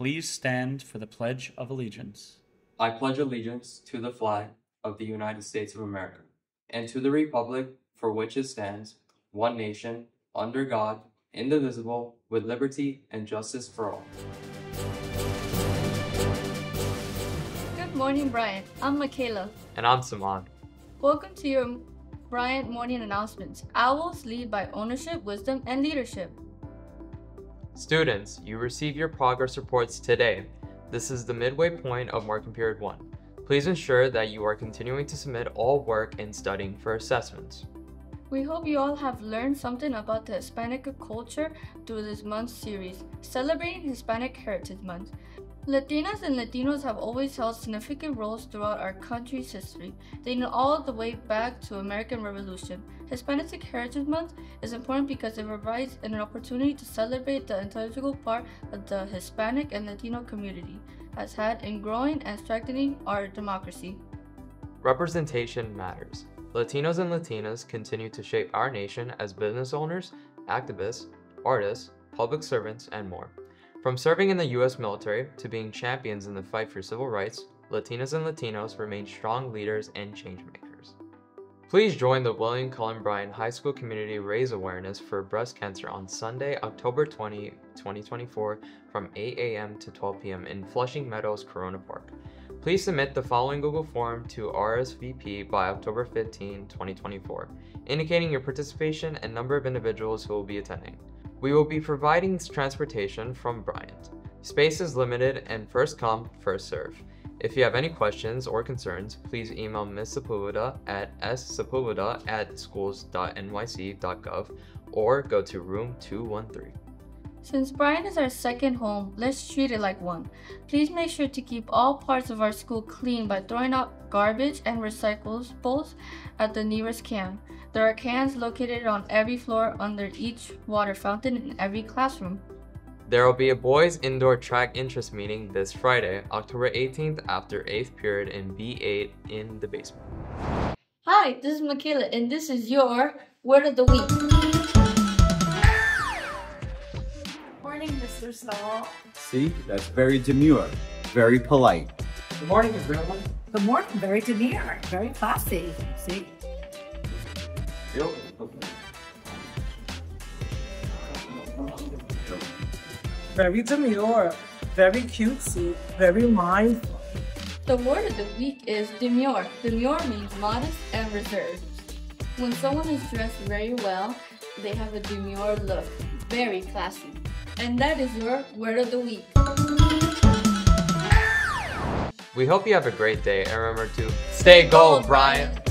Please stand for the Pledge of Allegiance. I pledge allegiance to the flag of the United States of America and to the republic for which it stands, one nation, under God, indivisible, with liberty and justice for all. Good morning, Bryant. I'm Michaela. And I'm Saman. Welcome to your Bryant morning announcements. Owls lead by ownership, wisdom, and leadership. Students, you receive your progress reports today. This is the midway point of marking period 1. Please ensure that you are continuing to submit all work and studying for assessments. We hope you all have learned something about the Hispanic culture through this month's series, celebrating Hispanic Heritage Month. Latinas and Latinos have always held significant roles throughout our country's history, dating all the way back to American Revolution. Hispanic Heritage Month is important because it provides an opportunity to celebrate the integral part of the Hispanic and Latino community has had in growing and strengthening our democracy. Representation matters. Latinos and Latinas continue to shape our nation as business owners, activists, artists, public servants, and more. From serving in the U.S. military to being champions in the fight for civil rights, Latinas and Latinos remain strong leaders and changemakers. Please join the William Cullen Bryant High School community raise awareness for breast cancer on Sunday, October 20, 2024 from 8 a.m. to 12 p.m. in Flushing Meadows, Corona Park. Please submit the following Google form to RSVP by October 15, 2024, indicating your participation and number of individuals who will be attending. We will be providing transportation from Bryant. Space is limited and first come, first serve. If you have any questions or concerns, please email Ms. Sepulveda at ssepulveda at schools.nyc.gov or go to room 213. Since Bryant is our second home, let's treat it like one. Please make sure to keep all parts of our school clean by throwing out garbage and recyclables at the nearest can. There are cans located on every floor under each water fountain in every classroom. There will be a boys indoor track interest meeting this Friday, October 18th after 8th period in B8 in the basement. Hi, this is Michaela and this is your Word of the Week. Morning, Mr. Saul. See, that's very demure, very polite. Good morning, everyone. Good morning, very demure, very classy. See? Very demure, very cutesy, very mindful. The word of the week is demure. Demure means modest and reserved. When someone is dressed very well, they have a demure look, very classy. And that is your word of the week. We hope you have a great day and remember to stay gold, Bryant!